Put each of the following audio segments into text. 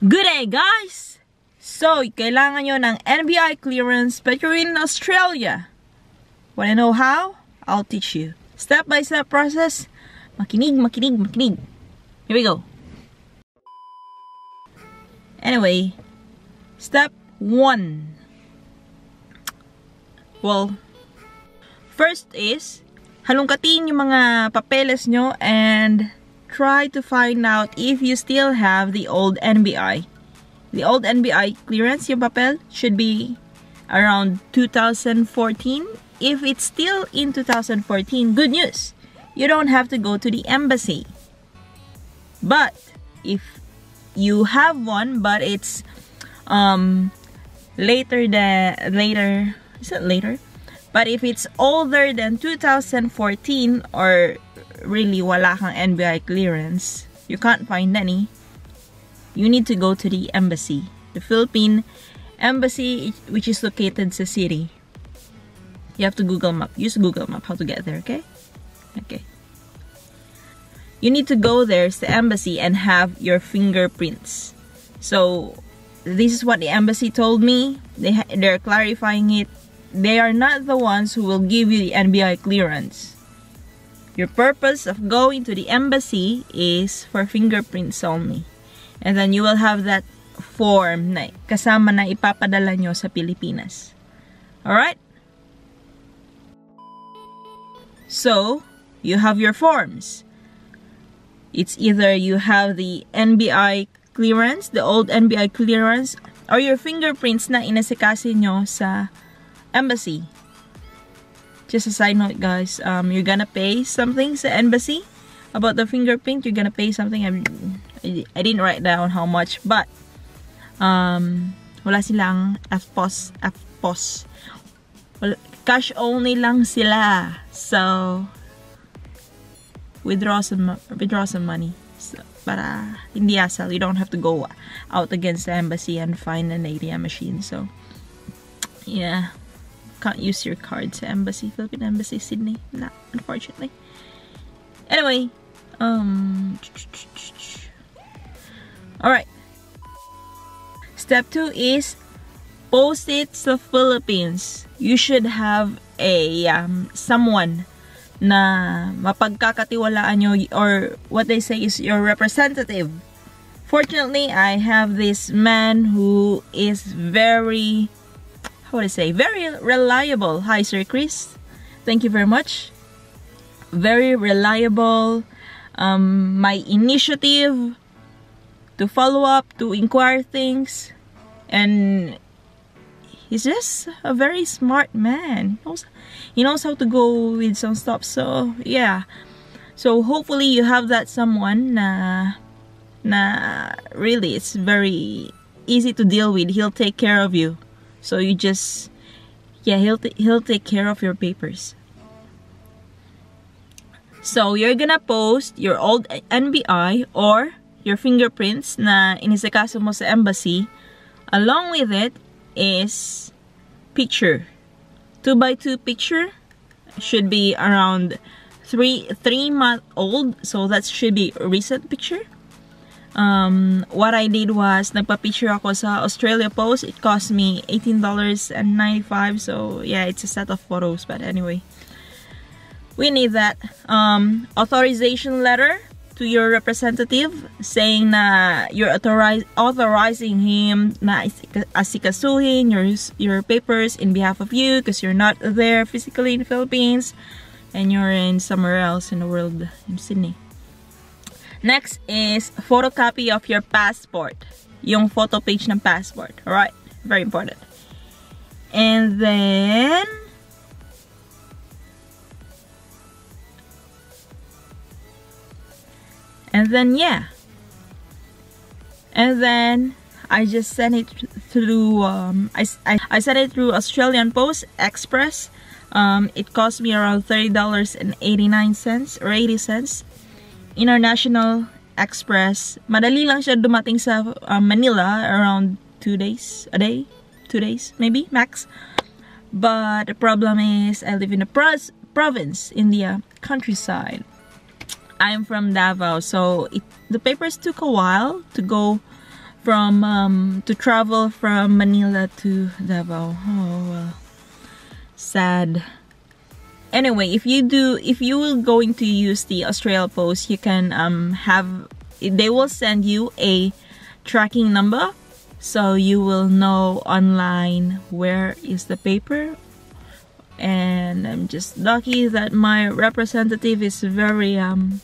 Good day, guys! So, kailangan nyo ng NBI clearance but you're in Australia. Wanna know how? I'll teach you. Step-by-step process. Makinig, makinig, makinig. Here we go. Anyway, step 1. Well, first is, halungkatin yung mga papeles nyo and try to find out if you still have the old NBI. The old NBI clearance, yung papel, should be around 2014. If it's still in 2014, good news. You don't have to go to the embassy. But if you have one, but it's um later the later is it later? But if it's older than 2014 or really wala kang NBI clearance, you can't find any, you need to go to the embassy. The Philippine embassy, which is located sa city. You have to Google Map. Use Google Map how to get there, okay? Okay. You need to go there the embassy and have your fingerprints. So, this is what the embassy told me. They they're clarifying it. They are not the ones who will give you the NBI clearance. Your purpose of going to the embassy is for fingerprints only. And then you will have that form na kasama na ipapadala nyo sa Pilipinas. Alright? So, you have your forms. It's either you have the NBI clearance, the old NBI clearance, or your fingerprints na inasikasi nyo sa embassy. Just a side note, guys, um, you're gonna pay something sa embassy about the fingerprint. You're gonna pay something. I, I didn't write down how much, but um, wala silang EFTPOS, EFTPOS. Cash only lang sila. So, withdraw some withdraw some money so, para hindi asal. You don't have to go out against the embassy and find an ATM machine. So, yeah can't use your card to embassy, Philippine Embassy, Sydney. Not, unfortunately. Anyway, um, alright. Step two is post it to Philippines. You should have a um, someone na mapagkakatiwalaan nyo or what they say is your representative. Fortunately, I have this man who is very how I say, very reliable. Hi, Sir Chris. Thank you very much. Very reliable. Um, my initiative to follow up, to inquire things. And he's just a very smart man. He knows, he knows how to go with some stuff. So, yeah. So, hopefully you have that someone na really it's very easy to deal with. He'll take care of you. So you just, yeah, he'll, he'll take care of your papers. So you're gonna post your old NBI or your fingerprints na inisakaso mo sa embassy. Along with it is picture. 2 by 2 picture should be around 3 3 month old so that should be recent picture um, what I did was, nagpa-picture ako sa Australia Post. It cost me $18.95. So, yeah, it's a set of photos. But anyway, we need that. Um, authorization letter to your representative saying na you're authorize, authorizing him na asikasuhin your, your papers in behalf of you because you're not there physically in the Philippines and you're in somewhere else in the world, in Sydney. Next is photocopy of your passport. Yung photo page ng passport. Alright? Very important. And then... And then, yeah. And then, I just sent it through, um, I, I, I sent it through Australian Post Express. Um, it cost me around $30.89 or 80 cents. International Express. Madali lang siya dumating sa um, Manila around 2 days, a day, 2 days maybe, max. But the problem is I live in a province in the uh, countryside. I'm from Davao, so it, the papers took a while to go from um, to travel from Manila to Davao. Oh well, sad. Anyway, if you do, if you will going to use the Australia Post, you can um, have. They will send you a tracking number, so you will know online where is the paper. And I'm just lucky that my representative is very um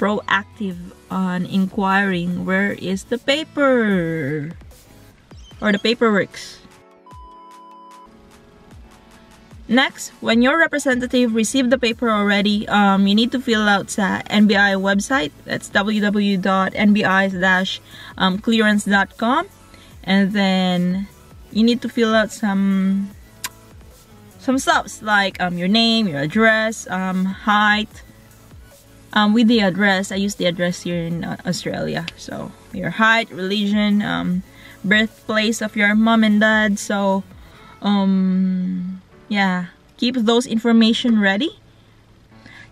proactive on inquiring where is the paper or the paperworks. Next, when your representative received the paper already, um, you need to fill out sa NBI website. That's www.nbi-clearance.com and then you need to fill out some some stuffs like um, your name, your address, um, height, um, with the address, I use the address here in uh, Australia. So your height, religion, um, birthplace of your mom and dad. So um, yeah, keep those information ready.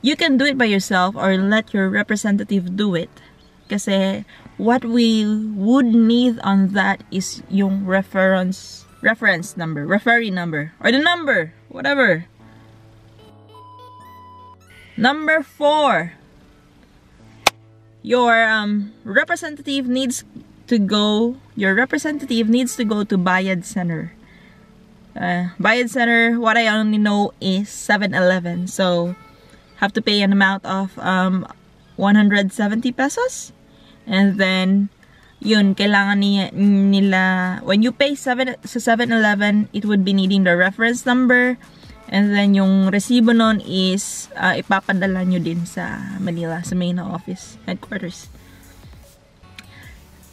You can do it by yourself or let your representative do it. Kasi what we would need on that is yung reference reference number, referee number, or the number, whatever. Number four, your um, representative needs to go, your representative needs to go to Bayad Center. Uh, Bayad Center, what I only know is 7-Eleven. So, have to pay an amount of um, 170 pesos. And then, yun, kailangan niya, nila, when you pay 7, sa 7-Eleven, it would be needing the reference number, And then, yung resibo nun is uh, ipapadala nyo din sa Manila, sa main office, headquarters.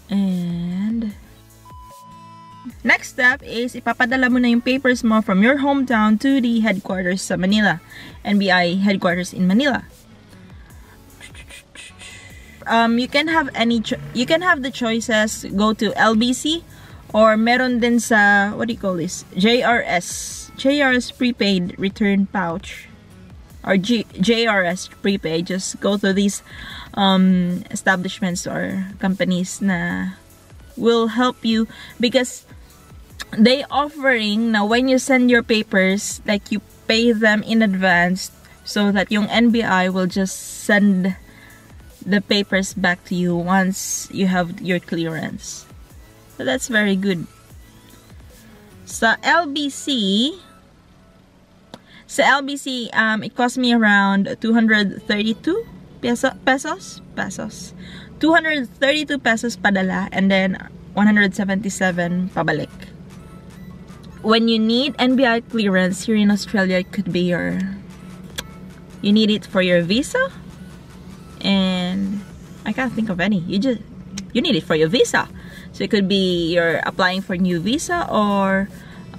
And, next step is ipapadala mo na yung papers mo from your hometown to the headquarters sa Manila. NBI headquarters in Manila. Um, you can have any, you can have the choices, go to LBC, or meron din sa, what do you call this? JRS JRS prepaid return pouch or G JRS prepaid just go to these um, establishments or companies na will help you because they offering now when you send your papers like you pay them in advance so that yung NBI will just send the papers back to you once you have your clearance so that's very good sa LBC Sa LBC, um, it cost me around 232 peso, pesos? Pesos. 232 pesos padala and then 177 pabalik. When you need NBI clearance here in Australia, it could be your... You need it for your visa. And I can't think of any. You just... You need it for your visa. So it could be you're applying for new visa or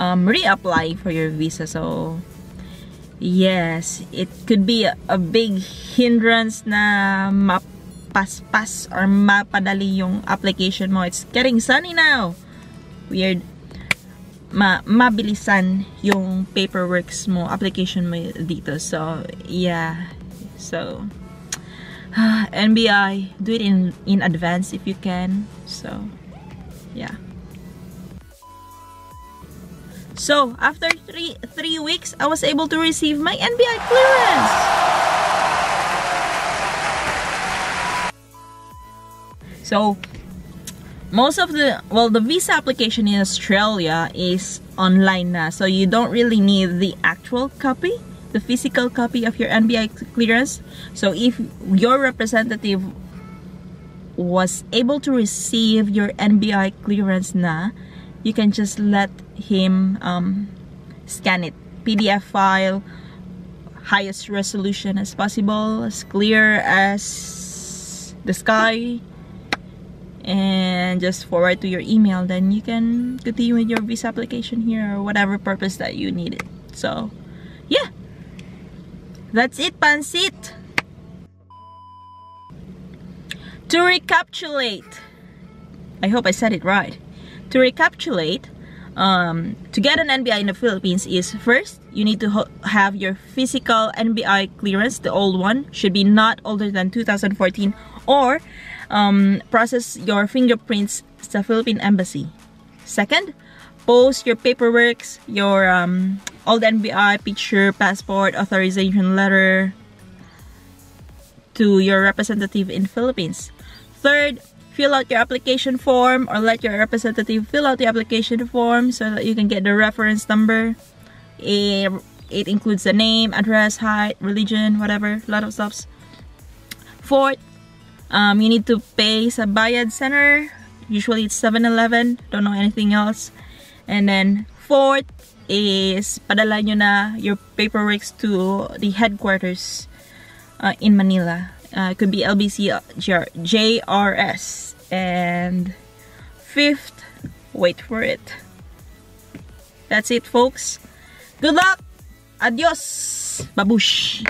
um, reapplying for your visa. So Yes, it could be a, a big hindrance na mapaspas or mapadali yung application mo. It's getting sunny now. Weird. Ma mabilisan yung paperworks mo, application mo dito. So, yeah. So, NBI, do it in, in advance if you can. So, yeah. So, after three, three weeks, I was able to receive my NBI clearance. So, most of the, well, the visa application in Australia is online na. So, you don't really need the actual copy, the physical copy of your NBI clearance. So, if your representative was able to receive your NBI clearance na, you can just let him um, scan it PDF file highest resolution as possible as clear as the sky and just forward to your email then you can continue with your visa application here or whatever purpose that you need it. So yeah. That's it pansit. To recapitulate I hope I said it right. To recapitulate um, to get an NBI in the Philippines is first, you need to have your physical NBI clearance, the old one, should be not older than 2014 or um, process your fingerprints sa Philippine Embassy. Second, post your paperwork, your um, old NBI picture, passport, authorization letter to your representative in Philippines. Third, fill out your application form or let your representative fill out the application form so that you can get the reference number. It, it includes the name, address, height, religion, whatever, a lot of stuffs. Fourth, um, you need to pay sa Bayad Center. Usually it's 7-Eleven. Don't know anything else. And then fourth is padala nyo na your paperwork to the headquarters uh, in Manila. Uh, it could be LBC JRS. And fifth, wait for it. That's it, folks. Good luck! Adios! Babush!